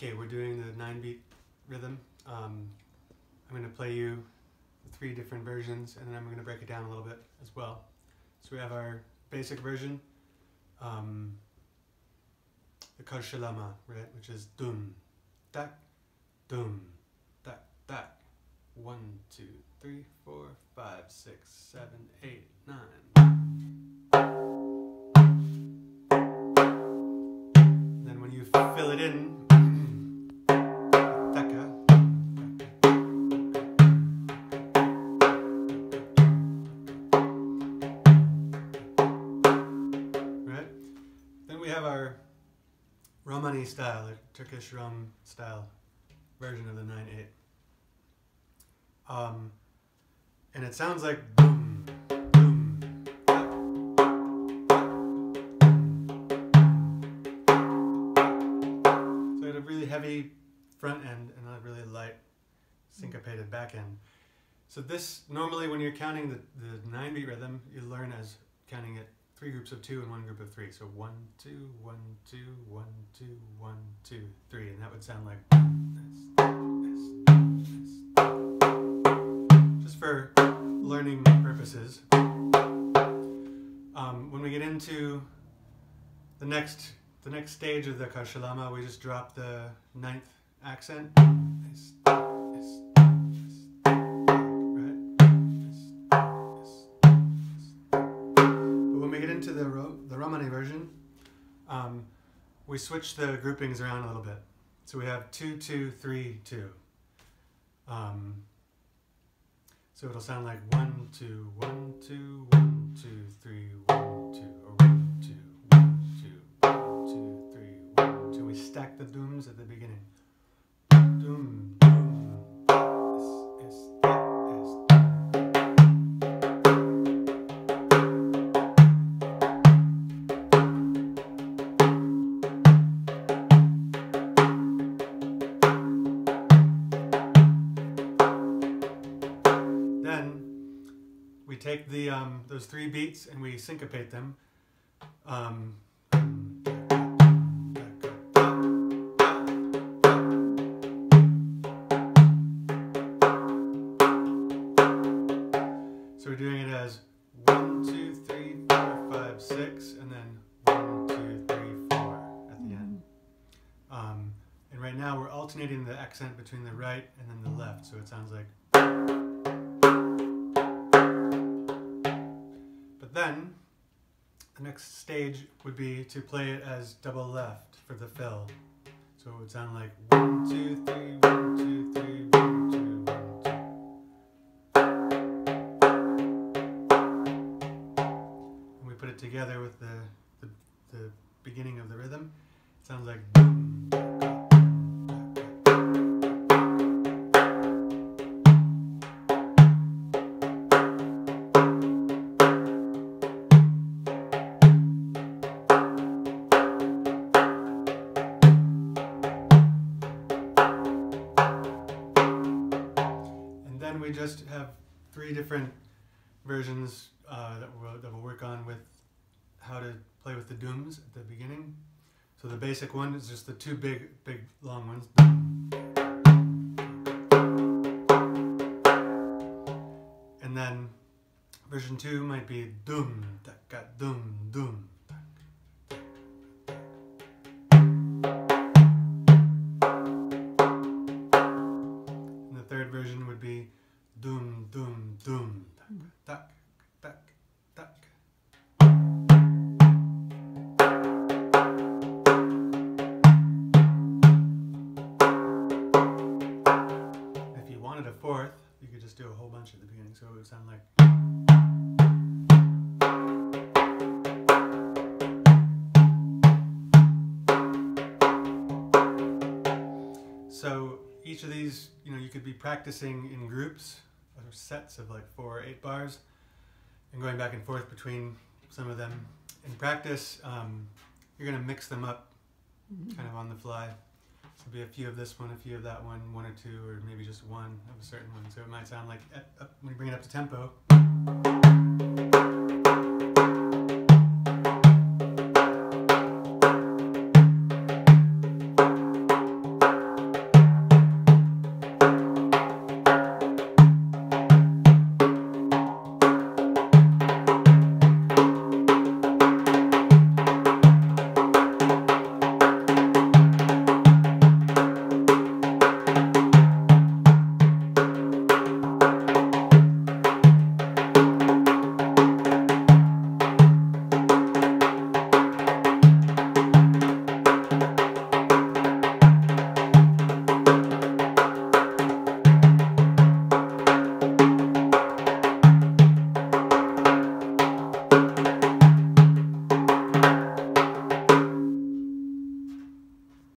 Okay, we're doing the nine beat rhythm. Um, I'm going to play you three different versions and then I'm going to break it down a little bit as well. So we have our basic version, um, the Karşılama, right, which is dum, tak, dum, tak, tak. One, two, three, four, five, six, seven, eight, nine. Then when you fill it in, we have our Romani style, a Turkish Rom style version of the 9 8. Um, and it sounds like boom, boom, tap, So it had a really heavy front end and a really light syncopated back end. So this normally when you're counting the, the nine beat rhythm, you learn as counting it three groups of two and one group of three. So one, two, one, two, one, two, one, two, three, and that would sound like this, this, this. Just for learning purposes. Um, when we get into the next the next stage of the Karşılama, we just drop the ninth accent. This, The version, um, we switch the groupings around a little bit. So we have two, two, three, two. Um, so it'll sound like one, two, one, two, one, two, three, one, two, or one, two, one, two, one, two, three, one, two. We stack the dooms at the beginning. Doom, take the um, those three beats and we syncopate them. Um, so we're doing it as one, two, three, four, five, six, and then one, two, three, four at the end. Um, and right now we're alternating the accent between the right and then the left, so it sounds like. Then, the next stage would be to play it as double left for the fill. So it would sound like one, two, three, one, two, three, one, two, one, two. And we put it together with the, the, the beginning of the rhythm. It sounds like just have three different versions uh, that, we'll, that we'll work on with how to play with the dooms at the beginning. So the basic one is just the two big, big, long ones. And then version two might be doom, doom, doom, doom, tak, tak, tak, tak. If you wanted a fourth, you could just do a whole bunch at the beginning, so it would sound like. So each of these, you know, you could be practicing in groups or sets of like four or eight bars and going back and forth between some of them. In practice, um, you're going to mix them up mm-hmm. kind of on the fly. So be a few of this one, a few of that one, one or two, or maybe just one of a certain one. So it might sound like at, up, when you bring it up to tempo.